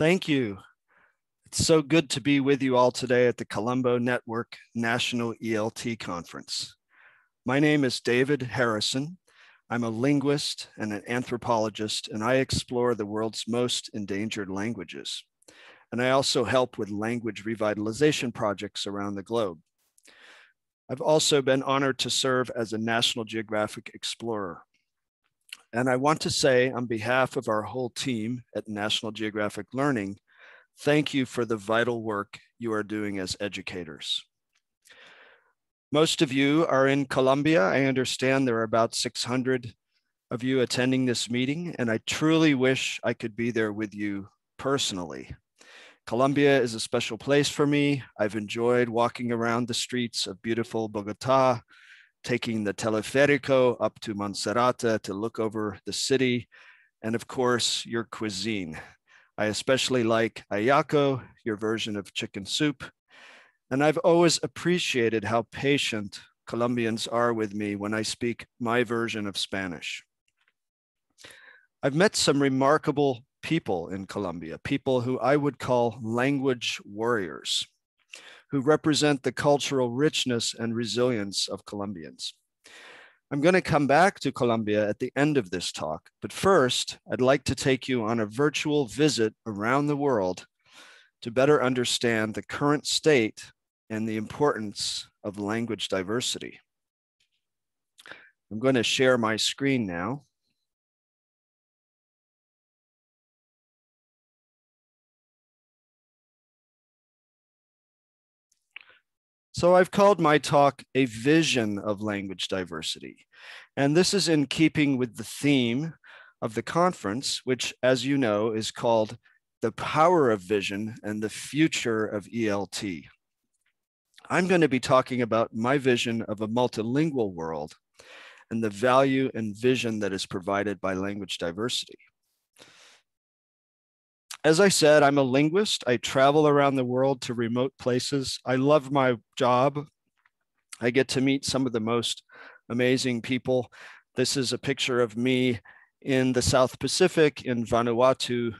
Thank you. It's so good to be with you all today at the Colombo Network National ELT Conference. My name is David Harrison. I'm a linguist and an anthropologist, and I explore the world's most endangered languages. And I also help with language revitalization projects around the globe. I've also been honored to serve as a National Geographic Explorer. And I want to say, on behalf of our whole team at National Geographic Learning, thank you for the vital work you are doing as educators. Most of you are in Colombia. I understand there are about 600 of you attending this meeting, and I truly wish I could be there with you personally. Colombia is a special place for me. I've enjoyed walking around the streets of beautiful Bogota, taking the teleférico up to Monserrate to look over the city, and of course, your cuisine. I especially like ajiaco, your version of chicken soup. And I've always appreciated how patient Colombians are with me when I speak my version of Spanish. I've met some remarkable people in Colombia, people who I would call language warriors, who represent the cultural richness and resilience of Colombians. I'm going to come back to Colombia at the end of this talk, but first, I'd like to take you on a virtual visit around the world to better understand the current state and the importance of language diversity. I'm going to share my screen now. So I've called my talk a vision of language diversity. And this is in keeping with the theme of the conference, which, as you know, is called The Power of Vision and the Future of ELT. I'm going to be talking about my vision of a multilingual world and the value and vision that is provided by language diversity. As I said, I'm a linguist. I travel around the world to remote places. I love my job. I get to meet some of the most amazing people. This is a picture of me in the South Pacific in Vanuatu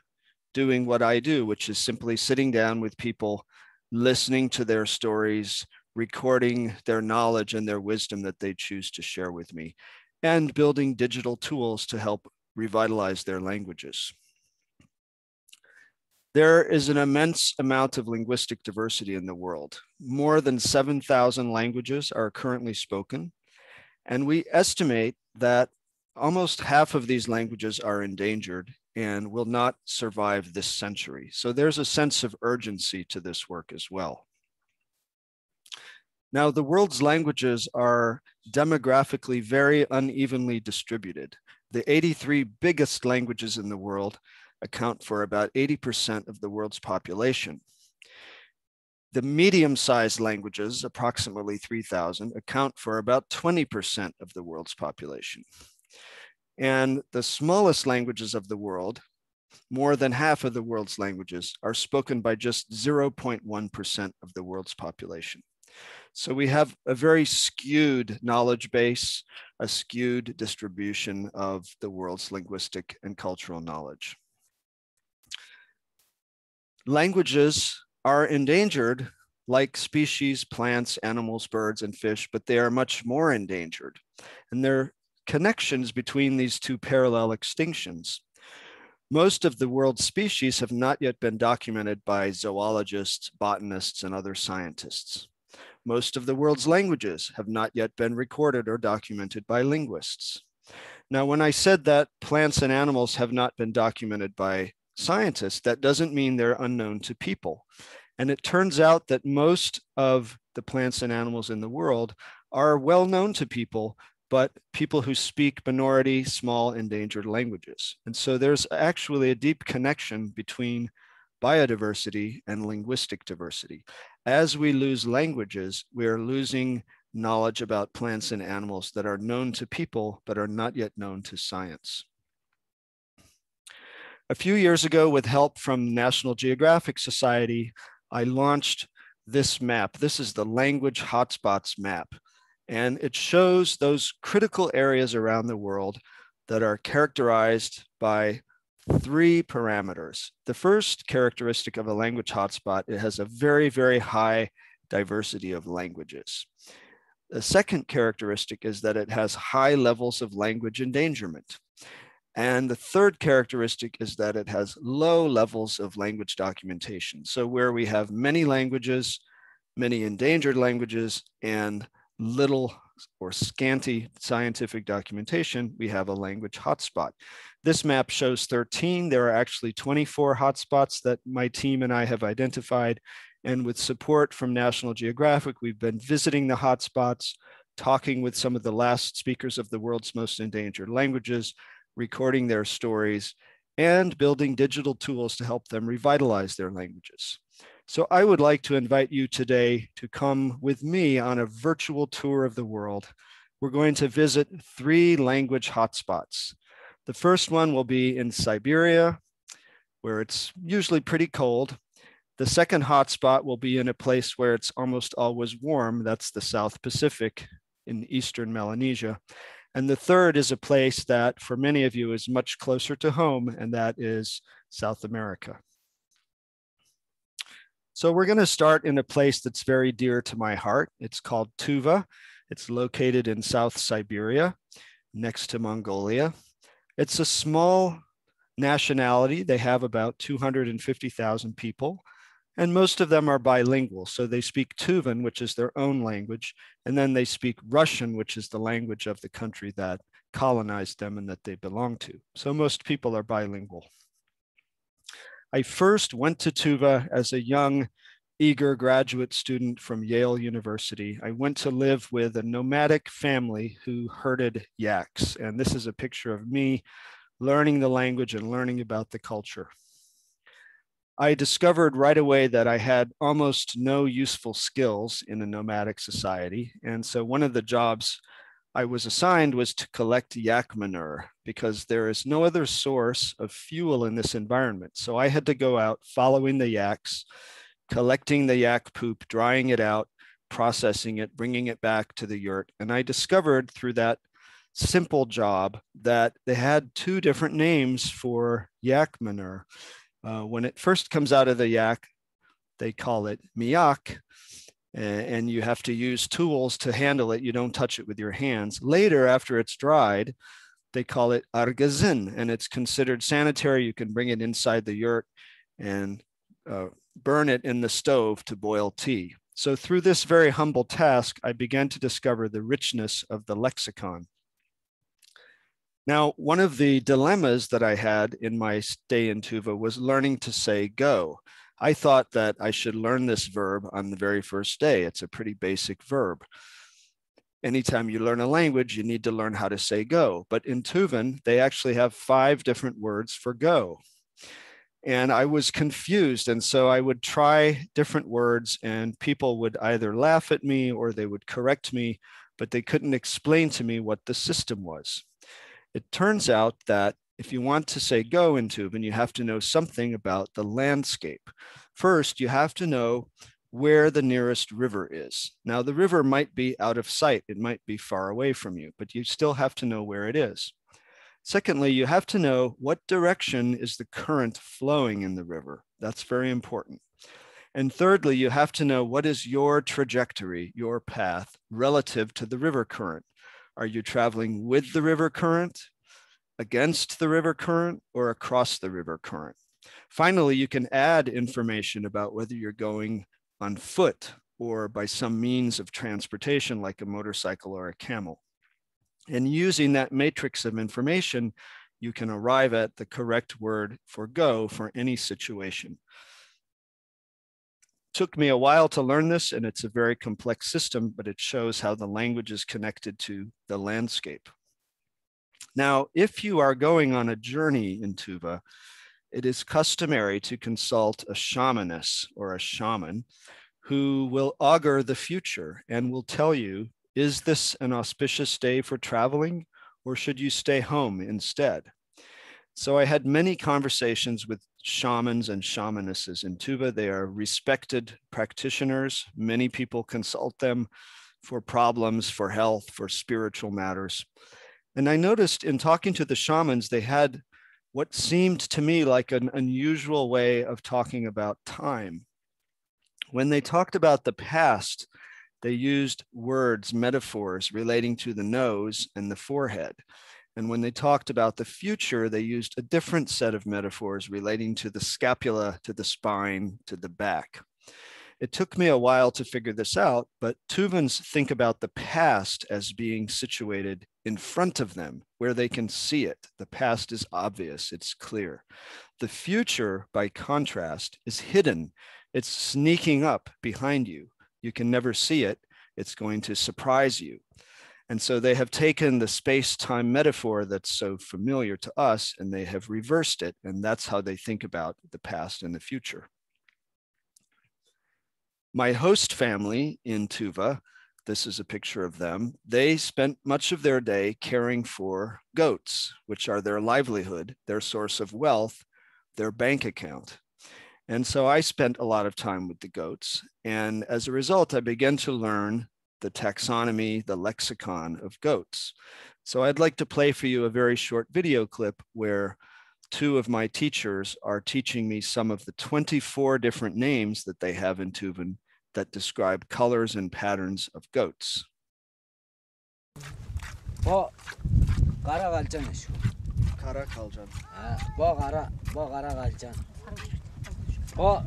doing what I do, which is simply sitting down with people, listening to their stories, recording their knowledge and their wisdom that they choose to share with me, and building digital tools to help revitalize their languages. There is an immense amount of linguistic diversity in the world. More than 7,000 languages are currently spoken. And we estimate that almost half of these languages are endangered and will not survive this century. So there's a sense of urgency to this work as well. Now, the world's languages are demographically very unevenly distributed. The 83 biggest languages in the world account for about 80% of the world's population. The medium sized languages, approximately 3,000, account for about 20% of the world's population. And the smallest languages of the world, more than half of the world's languages, are spoken by just 0.1% of the world's population. So we have a very skewed knowledge base, a skewed distribution of the world's linguistic and cultural knowledge languages are endangered like species, plants, animals, birds, and fish, but they are much more endangered. And there are connections between these two parallel extinctions. Most of the world's species have not yet been documented by zoologists, botanists, and other scientists. Most of the world's languages have not yet been recorded or documented by linguists. Now, when I said that plants and animals have not been documented by scientists, that doesn't mean they're unknown to people. And it turns out that most of the plants and animals in the world are well known to people, but people who speak minority, small, endangered languages. And so there's actually a deep connection between biodiversity and linguistic diversity. As we lose languages, we are losing knowledge about plants and animals that are known to people, but are not yet known to science. A few years ago, with help from National Geographic Society, I launched this map. This is the language hotspots map. And it shows those critical areas around the world that are characterized by three parameters. The first characteristic of a language hotspot, it has a very, very high diversity of languages. The second characteristic is that it has high levels of language endangerment. And the third characteristic is that it has low levels of language documentation. So where we have many languages, many endangered languages, and little or scanty scientific documentation, we have a language hotspot. This map shows 13. There are actually 24 hotspots that my team and I have identified. And with support from National Geographic, we've been visiting the hotspots, talking with some of the last speakers of the world's most endangered languages, recording their stories, and building digital tools to help them revitalize their languages. So I would like to invite you today to come with me on a virtual tour of the world. We're going to visit three language hotspots. The first one will be in Siberia, where it's usually pretty cold. The second hotspot will be in a place where it's almost always warm. That's the South Pacific in Eastern Melanesia. And the third is a place that for many of you is much closer to home, and that is South America. So we're going to start in a place that's very dear to my heart. It's called Tuva. It's located in South Siberia, next to Mongolia. It's a small nationality. They have about 250,000 people, and most of them are bilingual. So they speak Tuvan, which is their own language, and then they speak Russian, which is the language of the country that colonized them and that they belong to. So most people are bilingual. I first went to Tuva as a young, eager graduate student from Yale University. I went to live with a nomadic family who herded yaks. And this is a picture of me learning the language and learning about the culture. I discovered right away that I had almost no useful skills in a nomadic society. And so one of the jobs I was assigned was to collect yak manure because there is no other source of fuel in this environment. So I had to go out following the yaks, collecting the yak poop, drying it out, processing it, bringing it back to the yurt. And I discovered through that simple job that they had two different names for yak manure. Uh, when it first comes out of the yak, they call it miak and you have to use tools to handle it. You don't touch it with your hands. Later, after it's dried, they call it argazin, and it's considered sanitary. You can bring it inside the yurt and uh, burn it in the stove to boil tea. So through this very humble task, I began to discover the richness of the lexicon. Now, one of the dilemmas that I had in my stay in Tuva was learning to say go. I thought that I should learn this verb on the very first day. It's a pretty basic verb. Anytime you learn a language, you need to learn how to say go. But in Tuvan, they actually have five different words for go. And I was confused. And so I would try different words, and people would either laugh at me or they would correct me, but they couldn't explain to me what the system was. It turns out that if you want to say go in Tuvan, you have to know something about the landscape. First, you have to know where the nearest river is. Now, the river might be out of sight, it might be far away from you, but you still have to know where it is. Secondly, you have to know what direction is the current flowing in the river. That's very important. And thirdly, you have to know what is your trajectory, your path relative to the river current. Are you traveling with the river current? against the river current or across the river current. Finally, you can add information about whether you're going on foot or by some means of transportation like a motorcycle or a camel. And using that matrix of information, you can arrive at the correct word for go for any situation. Took me a while to learn this, and it's a very complex system, but it shows how the language is connected to the landscape. Now, if you are going on a journey in Tuva, it is customary to consult a shamaness or a shaman who will augur the future and will tell you, is this an auspicious day for traveling or should you stay home instead? So I had many conversations with shamans and shamanesses in Tuva. They are respected practitioners. Many people consult them for problems, for health, for spiritual matters. And I noticed in talking to the shamans, they had what seemed to me like an unusual way of talking about time. When they talked about the past, they used words, metaphors relating to the nose and the forehead. And when they talked about the future, they used a different set of metaphors relating to the scapula, to the spine, to the back. It took me a while to figure this out, but Tuvans think about the past as being situated in front of them where they can see it. The past is obvious, it's clear. The future, by contrast, is hidden. It's sneaking up behind you. You can never see it. It's going to surprise you. And so they have taken the space time metaphor that's so familiar to us and they have reversed it. And that's how they think about the past and the future. My host family in Tuva, this is a picture of them, they spent much of their day caring for goats, which are their livelihood, their source of wealth, their bank account. And so I spent a lot of time with the goats. And as a result, I began to learn the taxonomy, the lexicon of goats. So I'd like to play for you a very short video clip where two of my teachers are teaching me some of the 24 different names that they have in Tuvan that describe colors and patterns of goats. Bo qara qalcan shu. Kara kaljan. Ha, bo qara, bo qara qalcan. Bo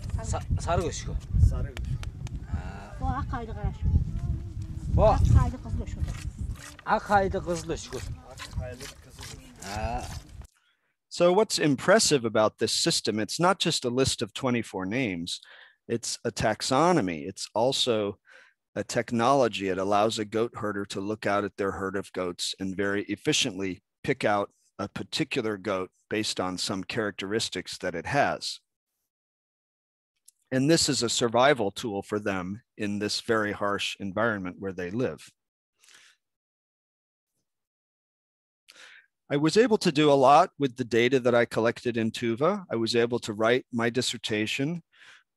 sarı go'shku. Sarı. Bu ak kaydı qaraş. Bo Ak kaydı kızlı şu. aq haydi qizli. Ha. So what's impressive about this system, it's not just a list of 24 names, it's a taxonomy. It's also a technology. It allows a goat herder to look out at their herd of goats and very efficiently pick out a particular goat based on some characteristics that it has. And this is a survival tool for them in this very harsh environment where they live. I was able to do a lot with the data that I collected in Tuva. I was able to write my dissertation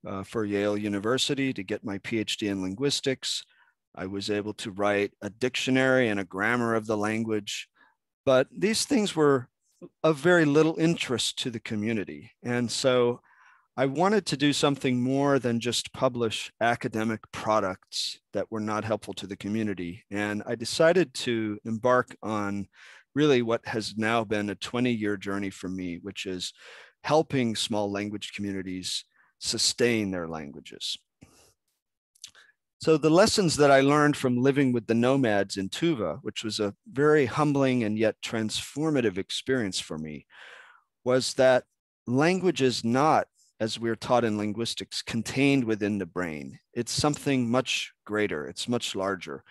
uh, for Yale University to get my PhD in linguistics. I was able to write a dictionary and a grammar of the language, but these things were of very little interest to the community. And so I wanted to do something more than just publish academic products that were not helpful to the community. And I decided to embark on really what has now been a 20 year journey for me, which is helping small language communities sustain their languages. So the lessons that I learned from living with the nomads in Tuva, which was a very humbling and yet transformative experience for me, was that language is not, as we're taught in linguistics, contained within the brain. It's something much greater, it's much larger.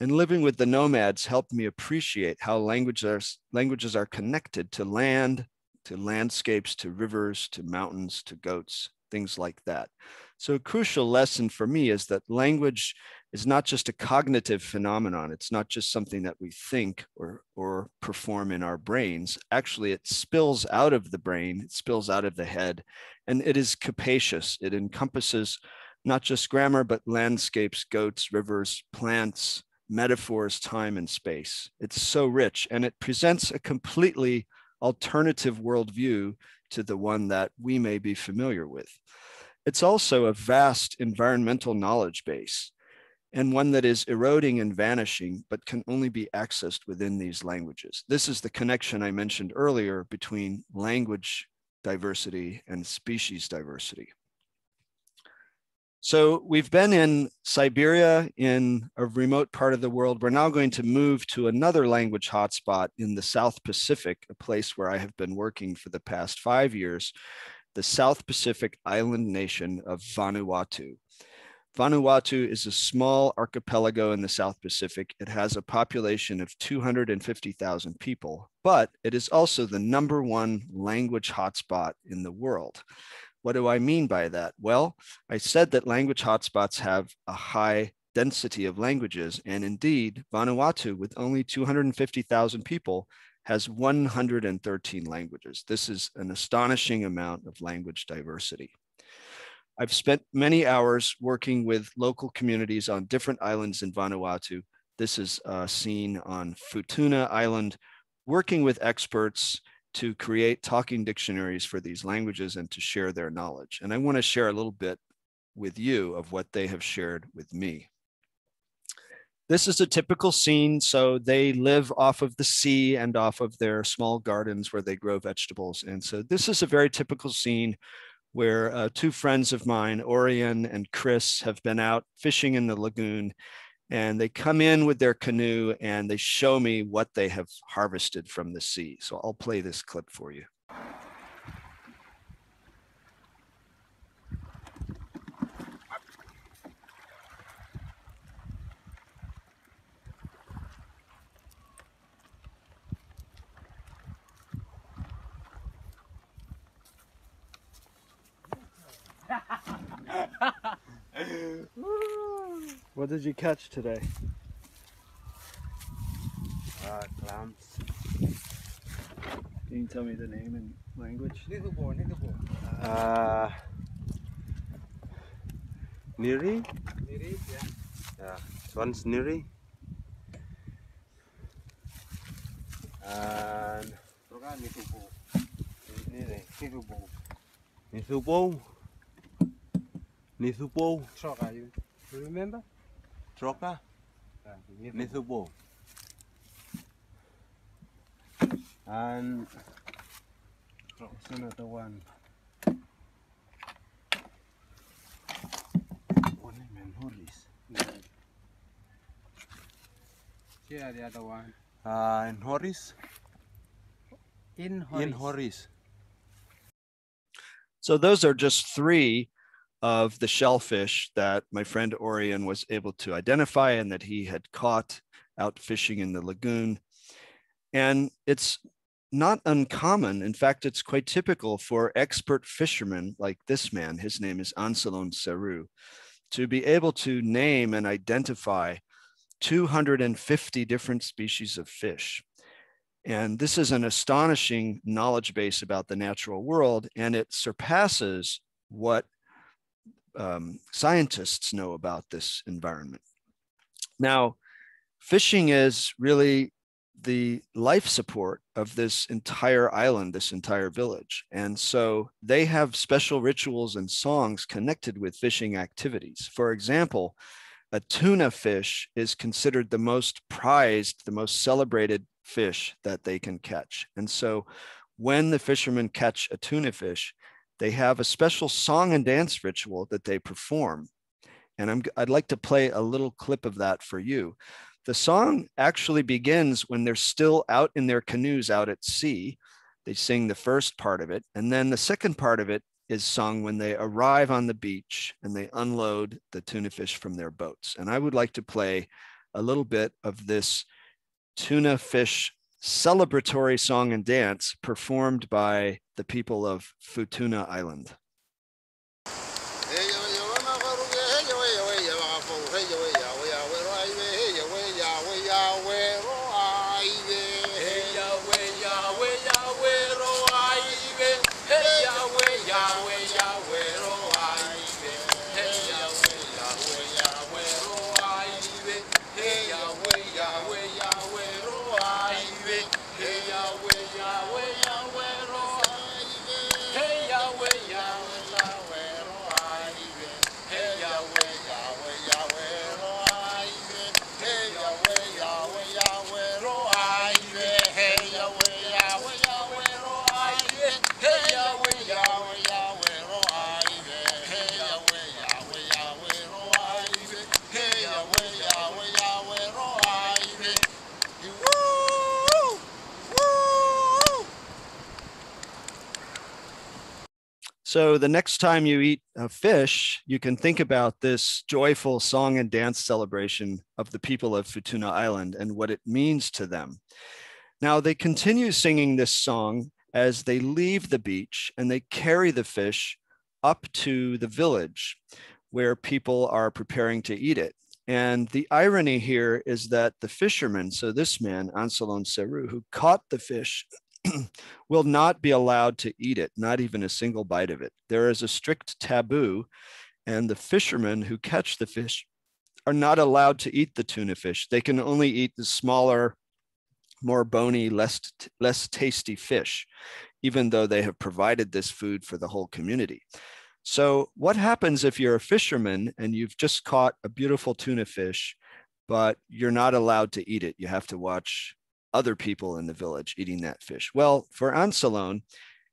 And living with the nomads helped me appreciate how languages are, languages are connected to land, to landscapes, to rivers, to mountains, to goats, things like that. So a crucial lesson for me is that language is not just a cognitive phenomenon. It's not just something that we think or, or perform in our brains. Actually, it spills out of the brain, it spills out of the head, and it is capacious. It encompasses not just grammar, but landscapes, goats, rivers, plants, metaphors, time, and space. It's so rich, and it presents a completely alternative worldview to the one that we may be familiar with. It's also a vast environmental knowledge base and one that is eroding and vanishing, but can only be accessed within these languages. This is the connection I mentioned earlier between language diversity and species diversity. So we've been in Siberia in a remote part of the world. We're now going to move to another language hotspot in the South Pacific, a place where I have been working for the past five years, the South Pacific island nation of Vanuatu. Vanuatu is a small archipelago in the South Pacific. It has a population of 250,000 people, but it is also the number one language hotspot in the world. What do I mean by that? Well, I said that language hotspots have a high density of languages. And indeed, Vanuatu, with only 250,000 people, has 113 languages. This is an astonishing amount of language diversity. I've spent many hours working with local communities on different islands in Vanuatu. This is uh, seen on Futuna Island, working with experts to create talking dictionaries for these languages and to share their knowledge. And I want to share a little bit with you of what they have shared with me. This is a typical scene. So they live off of the sea and off of their small gardens where they grow vegetables. And so this is a very typical scene where uh, two friends of mine, Orion and Chris, have been out fishing in the lagoon. And they come in with their canoe and they show me what they have harvested from the sea. So I'll play this clip for you. What did you catch today? Uh, clams. Can you tell me the name and language? Uh, Niri? Niri, yeah. Yeah. This one's Niri. And Program Nitupo. Niri. Nitupo. Nithupo. Nithupo. Troca, you, you remember? Troca. Uh, Nitupo. Nithupo. And Troca, another one. what name and Here the other one. Uh, and Horis. In In Horis. Horis. So those are just three of the shellfish that my friend Orion was able to identify and that he had caught out fishing in the lagoon. And it's not uncommon. In fact, it's quite typical for expert fishermen like this man, his name is Anselon Seru, to be able to name and identify 250 different species of fish. And this is an astonishing knowledge base about the natural world, and it surpasses what um, scientists know about this environment. Now, fishing is really the life support of this entire island, this entire village. And so they have special rituals and songs connected with fishing activities. For example, a tuna fish is considered the most prized, the most celebrated fish that they can catch. And so when the fishermen catch a tuna fish, they have a special song and dance ritual that they perform. And I'm, I'd like to play a little clip of that for you. The song actually begins when they're still out in their canoes out at sea. They sing the first part of it. And then the second part of it is sung when they arrive on the beach and they unload the tuna fish from their boats. And I would like to play a little bit of this tuna fish celebratory song and dance performed by the people of Futuna Island. So the next time you eat a fish, you can think about this joyful song and dance celebration of the people of Futuna Island and what it means to them. Now they continue singing this song as they leave the beach and they carry the fish up to the village where people are preparing to eat it. And the irony here is that the fisherman, so this man, Anselon Seru, who caught the fish will not be allowed to eat it, not even a single bite of it. There is a strict taboo, and the fishermen who catch the fish are not allowed to eat the tuna fish. They can only eat the smaller more bony, less, less tasty fish, even though they have provided this food for the whole community. So, what happens if you're a fisherman and you've just caught a beautiful tuna fish, but you're not allowed to eat it? You have to watch other people in the village eating that fish. Well, for Anselon,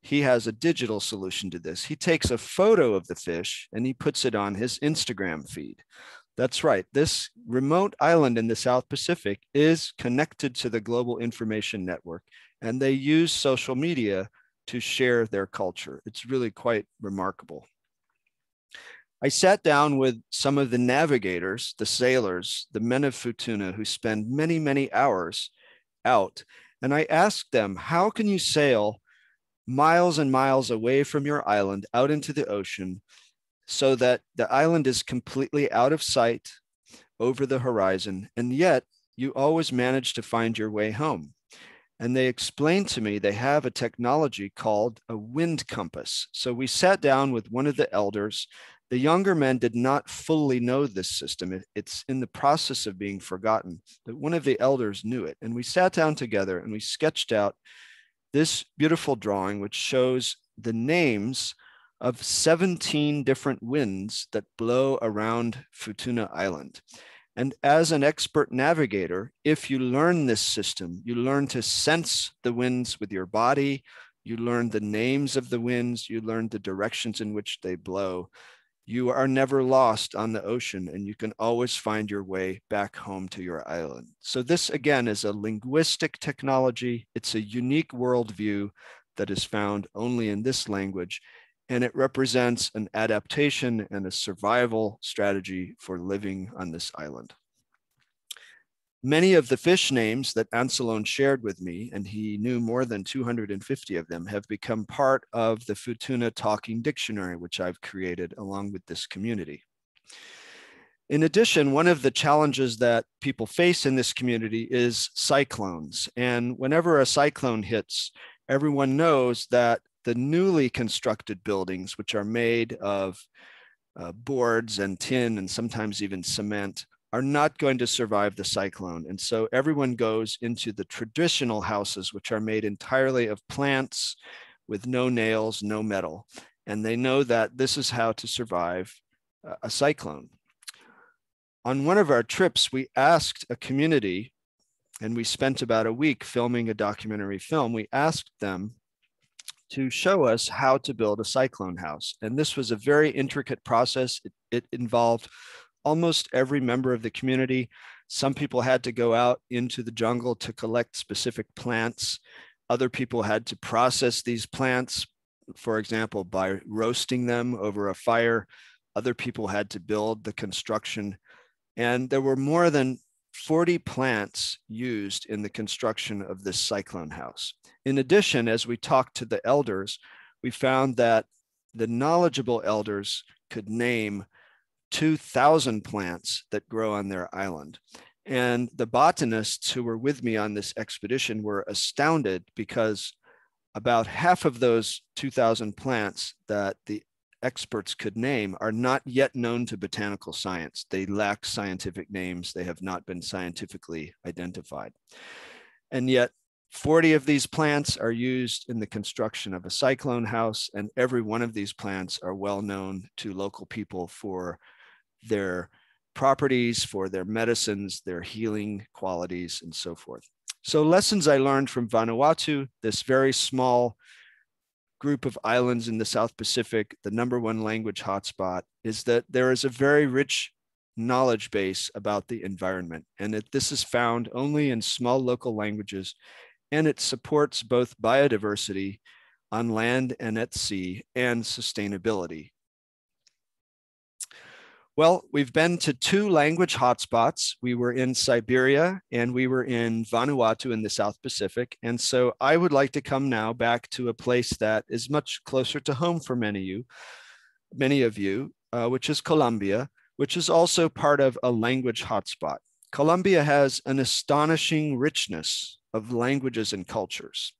he has a digital solution to this. He takes a photo of the fish and he puts it on his Instagram feed. That's right. This remote island in the South Pacific is connected to the global information network, and they use social media to share their culture. It's really quite remarkable. I sat down with some of the navigators, the sailors, the men of Futuna who spend many, many hours out, and I asked them, How can you sail miles and miles away from your island out into the ocean so that the island is completely out of sight over the horizon, and yet you always manage to find your way home. And they explained to me they have a technology called a wind compass. So we sat down with one of the elders. The younger men did not fully know this system. It, it's in the process of being forgotten. But one of the elders knew it. And we sat down together and we sketched out this beautiful drawing, which shows the names of 17 different winds that blow around Futuna Island. And as an expert navigator, if you learn this system, you learn to sense the winds with your body, you learn the names of the winds, you learn the directions in which they blow. You are never lost on the ocean and you can always find your way back home to your island. So, this again is a linguistic technology. It's a unique worldview that is found only in this language and it represents an adaptation and a survival strategy for living on this island. Many of the fish names that Anselon shared with me, and he knew more than 250 of them, have become part of the Futuna Talking Dictionary, which I've created along with this community. In addition, one of the challenges that people face in this community is cyclones. And whenever a cyclone hits, everyone knows that the newly constructed buildings, which are made of uh, boards and tin and sometimes even cement, are not going to survive the cyclone. And so everyone goes into the traditional houses, which are made entirely of plants with no nails, no metal. And they know that this is how to survive a cyclone. On one of our trips, we asked a community, and we spent about a week filming a documentary film. We asked them to show us how to build a cyclone house. And this was a very intricate process. It, it, involved almost every member of the community. Some people had to go out into the jungle to collect specific plants. Other people had to process these plants, for example, by roasting them over a fire. Other people had to build the construction. And there were more than 40 plants used in the construction of this cyclone house. In addition, as we talked to the elders, we found that the knowledgeable elders could name 2,000 plants that grow on their island. And the botanists who were with me on this expedition were astounded because about half of those 2,000 plants that the experts could name are not yet known to botanical science. They lack scientific names, they have not been scientifically identified. And yet, 40 of these plants are used in the construction of a cyclone house, and every one of these plants are well known to local people for their properties, for their medicines, their healing qualities, and so forth. So, lessons I learned from Vanuatu, this very small group of islands in the South Pacific, the number one language hotspot, is that there is a very rich knowledge base about the environment, and that this is found only in small local languages and it supports both biodiversity on land and at sea and sustainability. Well, we've been to two language hotspots. We were in Siberia and we were in Vanuatu in the South Pacific. And so I would like to come now back to a place that is much closer to home for many of you, many of you, uh, which is Colombia, which is also part of a language hotspot. Colombia has an astonishing richness of languages and cultures.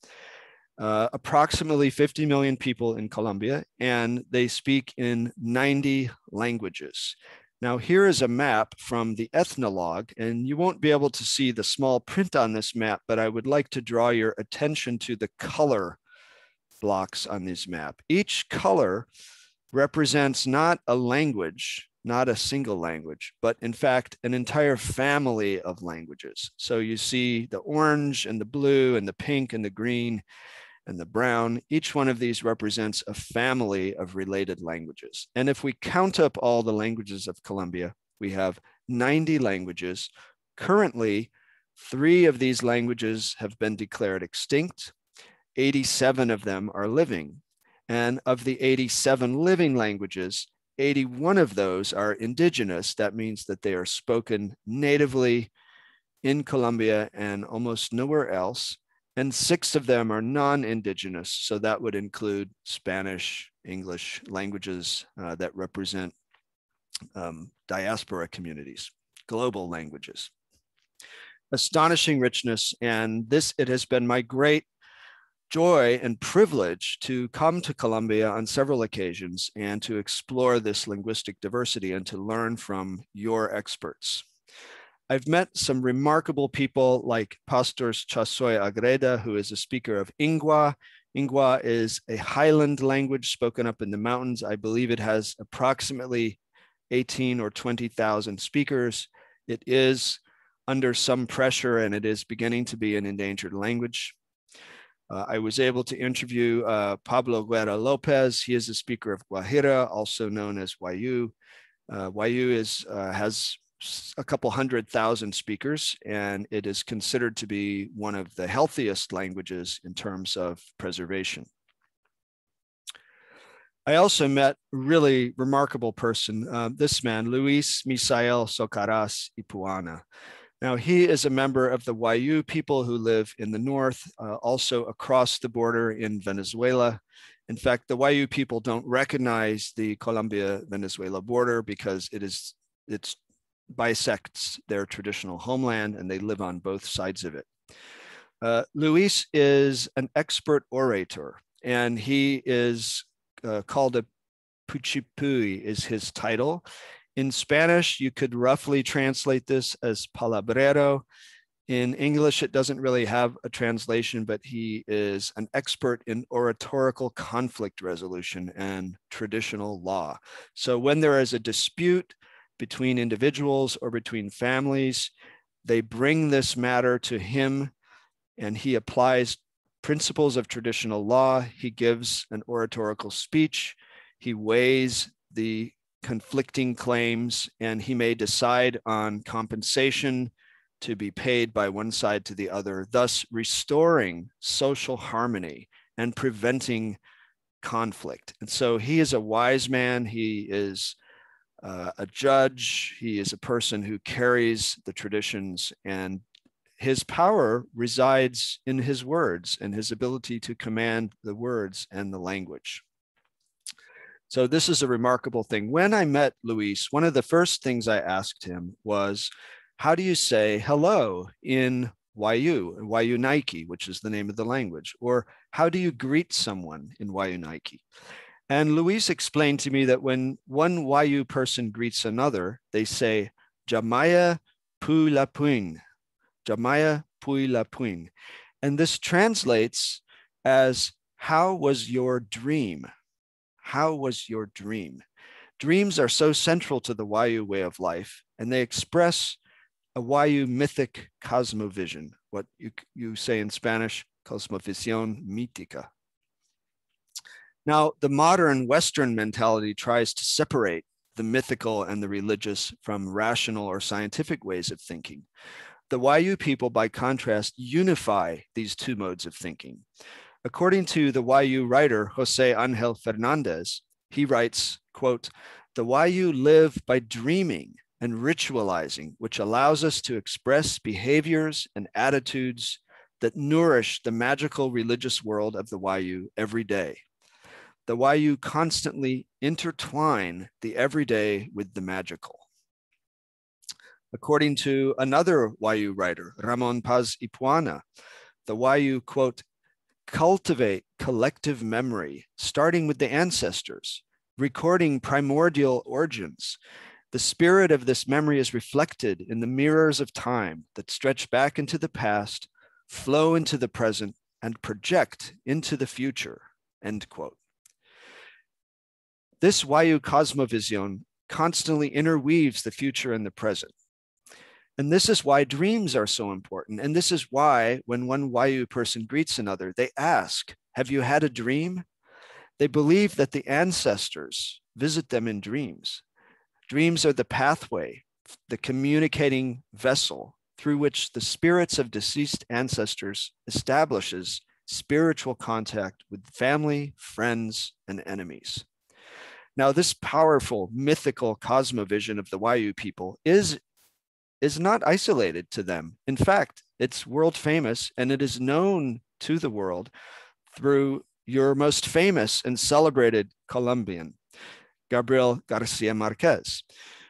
Uh, approximately 50 million people in Colombia, and they speak in 90 languages. Now, here is a map from the Ethnologue, and you won't be able to see the small print on this map, but I would like to draw your attention to the color blocks on this map. Each color represents not a language, not a single language, but in fact, an entire family of languages. So you see the orange and the blue and the pink and the green and the brown. Each one of these represents a family of related languages. And if we count up all the languages of Colombia, we have 90 languages. Currently, three of these languages have been declared extinct. 87 of them are living. And of the 87 living languages, 81 of those are indigenous. That means that they are spoken natively in Colombia and almost nowhere else and six of them are non-indigenous. So that would include Spanish, English languages uh, that represent um, diaspora communities, global languages. Astonishing richness. And this, it has been my great joy and privilege to come to Colombia on several occasions and to explore this linguistic diversity and to learn from your experts. I've met some remarkable people like Pastors Chasoy Agreda, who is a speaker of Ingwa. Ingwa is a highland language spoken up in the mountains. I believe it has approximately 18 or 20,000 speakers. It is under some pressure and it is beginning to be an endangered language. Uh, I was able to interview uh, Pablo Guerra Lopez. He is a speaker of Guajira, also known as Wayu. Uh, Wayu is, uh, has a couple hundred thousand speakers, and it is considered to be one of the healthiest languages in terms of preservation. I also met a really remarkable person, uh, this man, Luis Misael Socaras Ipuana. Now, he is a member of the Wayu people who live in the north, uh, also across the border in Venezuela. In fact, the Wayu people don't recognize the Colombia-Venezuela border because it is it's bisects their traditional homeland and they live on both sides of it. Uh, Luis is an expert orator and he is uh, called a Puchipui is his title. In Spanish, you could roughly translate this as palabrero. In English, it doesn't really have a translation, but he is an expert in oratorical conflict resolution and traditional law. So when there is a dispute between individuals or between families. They bring this matter to him and he applies principles of traditional law. He gives an oratorical speech. He weighs the conflicting claims and he may decide on compensation to be paid by one side to the other, thus restoring social harmony and preventing conflict. And so he is a wise man. He is uh, a judge. He is a person who carries the traditions, and his power resides in his words and his ability to command the words and the language. So, this is a remarkable thing. When I met Luis, one of the first things I asked him was, How do you say hello in Wayuunaiki, which is the name of the language? Or how do you greet someone in Wayuunaiki? And Luis explained to me that when one Wayu person greets another, they say, Jamaya Pu Lapuing, Jamaya Pu Lapuing. And this translates as, How was your dream? How was your dream? Dreams are so central to the Wayu way of life, and they express a Wayu mythic cosmovision, what you, you say in Spanish, cosmovisión mítica. Now, the modern Western mentality tries to separate the mythical and the religious from rational or scientific ways of thinking. The Wayu people, by contrast, unify these two modes of thinking. According to the Wayu writer Jose Angel Fernandez, he writes, quote, the Wayu live by dreaming and ritualizing, which allows us to express behaviors and attitudes that nourish the magical religious world of the Wayu every day the Wayu constantly intertwine the everyday with the magical. According to another Wayu writer, Ramon Paz Ipuana, the Wayu, quote, cultivate collective memory, starting with the ancestors, recording primordial origins, The spirit of this memory is reflected in the mirrors of time that stretch back into the past, flow into the present, and project into the future. End quote. This Wayuu cosmovision constantly interweaves the future and the present. And this is why dreams are so important. And this is why, when one Wayuu person greets another, they ask, Have you had a dream? They believe that the ancestors visit them in dreams. Dreams are the pathway, the communicating vessel through which the spirits of deceased ancestors establishes spiritual contact with family, friends, and enemies. Now, this powerful mythical cosmovision of the Wayuu people is, is not isolated to them. In fact, it's world famous and it is known to the world through your most famous and celebrated Colombian, Gabriel Garcia Marquez,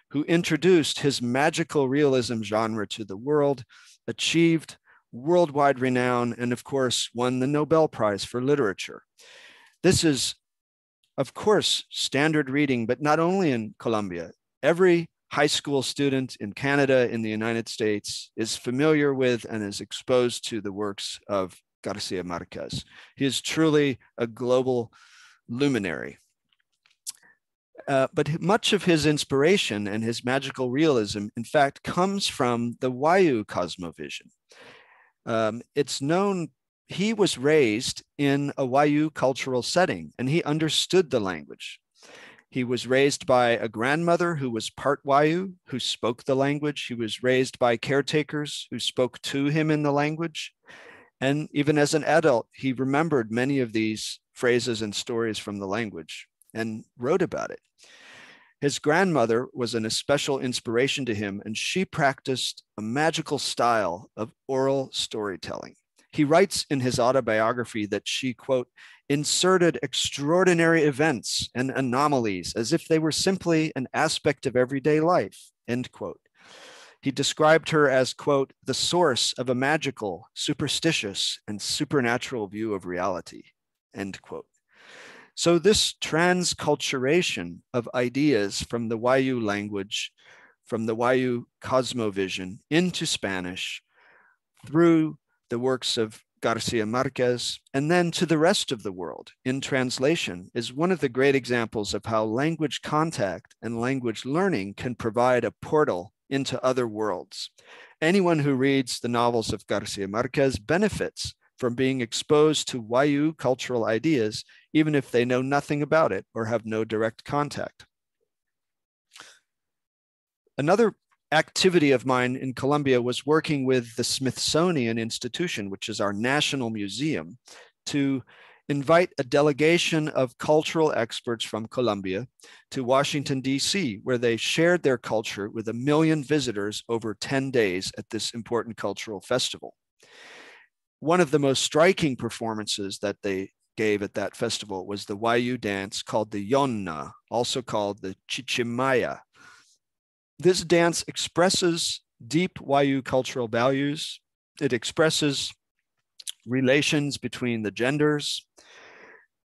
who introduced his magical realism genre to the world, achieved worldwide renown, and of course, won the Nobel Prize for Literature. This is, of course, standard reading, but not only in Colombia. Every high school student in Canada, in the United States, is familiar with and is exposed to the works of Garcia Marquez. He is truly a global luminary. Uh, but much of his inspiration and his magical realism, in fact, comes from the Wayuu cosmovision. Um, it's known he was raised in a Wayuu cultural setting and he understood the language. He was raised by a grandmother who was part Wayuu, who spoke the language. He was raised by caretakers who spoke to him in the language. And even as an adult, he remembered many of these phrases and stories from the language and wrote about it. His grandmother was an especial inspiration to him, and she practiced a magical style of oral storytelling. He writes in his autobiography that she, quote, inserted extraordinary events and anomalies as if they were simply an aspect of everyday life, end quote. He described her as, quote, the source of a magical, superstitious, and supernatural view of reality, end quote. So, this transculturation of ideas from the Wayuu language, from the Wayuu cosmovision into Spanish through the works of Garcia Marquez, and then to the rest of the world in translation is one of the great examples of how language contact and language learning can provide a portal into other worlds. Anyone who reads the novels of Garcia Marquez benefits from being exposed to Wayuu cultural ideas, even if they know nothing about it or have no direct contact. Another activity of mine in Colombia was working with the Smithsonian Institution, which is our national museum, to invite a delegation of cultural experts from Colombia to Washington, D.C., where they shared their culture with a million visitors over 10 days at this important cultural festival one of the most striking performances that they gave at that festival was the Wayuu dance called the Yonna, also called the Chichamaya. This dance expresses deep Wayuu cultural values. It expresses relations between the genders.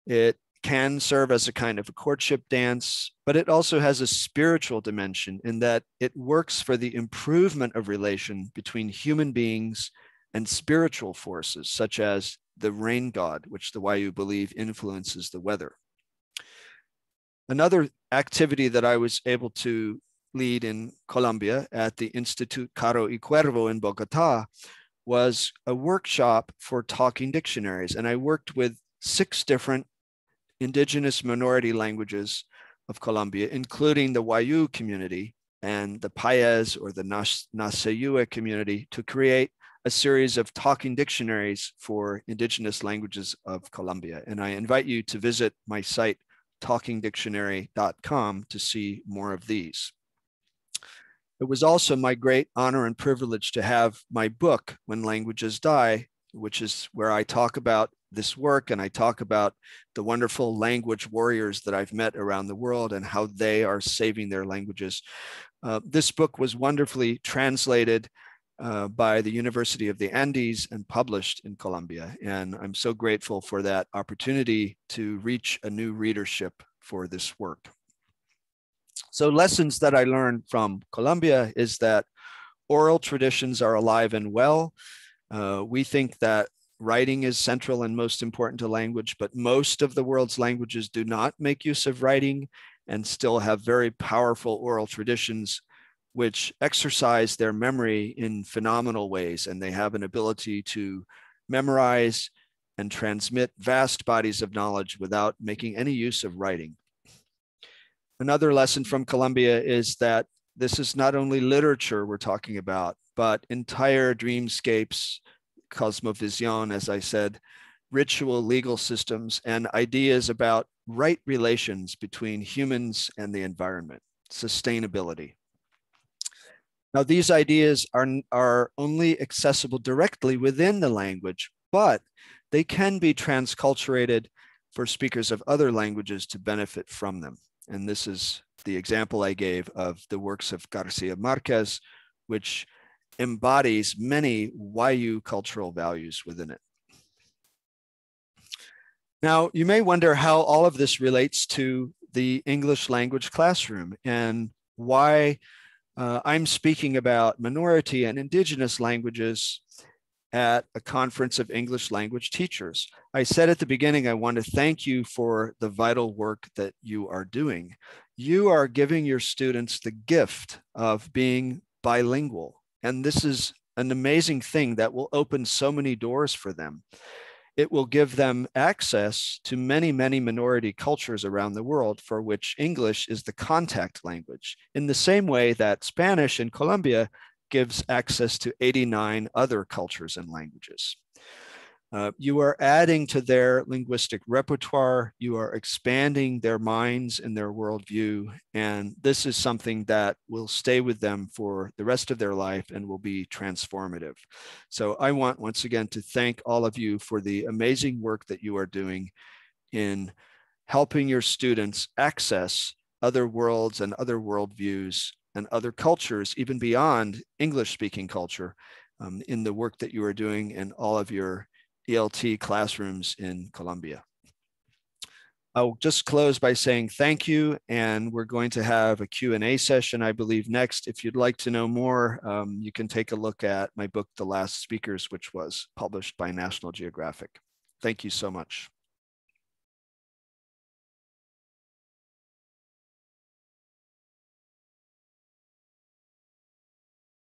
It can serve as a kind of a courtship dance, but it also has a spiritual dimension in that it works for the improvement of relation between human beings and spiritual forces, such as the rain god, which the Wayuu believe influences the weather. Another activity that I was able to lead in Colombia at the Institute Caro y Cuervo in Bogota was a workshop for talking dictionaries. And I worked with six different indigenous minority languages of Colombia, including the Wayuu community and the Páez or the Nas- Nasa Yuwe community to create a series of talking dictionaries for indigenous languages of Colombia. And I invite you to visit my site, talkingdictionary.com, to see more of these. It was also my great honor and privilege to have my book, When Languages Die, which is where I talk about this work and I talk about the wonderful language warriors that I've met around the world and how they are saving their languages. Uh, this book was wonderfully translated uh, by the University of the Andes and published in Colombia. And I'm so grateful for that opportunity to reach a new readership for this work. So lessons that I learned from Colombia is that oral traditions are alive and well. Uh, we think that writing is central and most important to language, but most of the world's languages do not make use of writing and still have very powerful oral traditions which exercise their memory in phenomenal ways. And they have an ability to memorize and transmit vast bodies of knowledge without making any use of writing. Another lesson from Colombia is that this is not only literature we're talking about, but entire dreamscapes, cosmovision, as I said, ritual legal systems, and ideas about right relations between humans and the environment, sustainability. Now, these ideas are, are only accessible directly within the language, but they can be transculturated for speakers of other languages to benefit from them. And this is the example I gave of the works of Garcia Marquez, which embodies many Wayuu cultural values within it. Now, you may wonder how all of this relates to the English language classroom and why uh, I'm speaking about minority and indigenous languages at a conference of English language teachers. I said at the beginning, I want to thank you for the vital work that you are doing. You are giving your students the gift of being bilingual. And this is an amazing thing that will open so many doors for them it will give them access to many, many minority cultures around the world for which English is the contact language, in the same way that Spanish in Colombia gives access to 89 other cultures and languages. Uh, you are adding to their linguistic repertoire, you are expanding their minds and their worldview. And this is something that will stay with them for the rest of their life and will be transformative. So I want once again to thank all of you for the amazing work that you are doing in helping your students access other worlds and other worldviews and other cultures, even beyond English speaking culture, um, in the work that you are doing in all of your ELT classrooms in Colombia. I'll just close by saying thank you, and we're going to have a Q&A session, I believe, next. If you'd like to know more, um, you can take a look at my book, The Last Speakers, which was published by National Geographic. Thank you so much.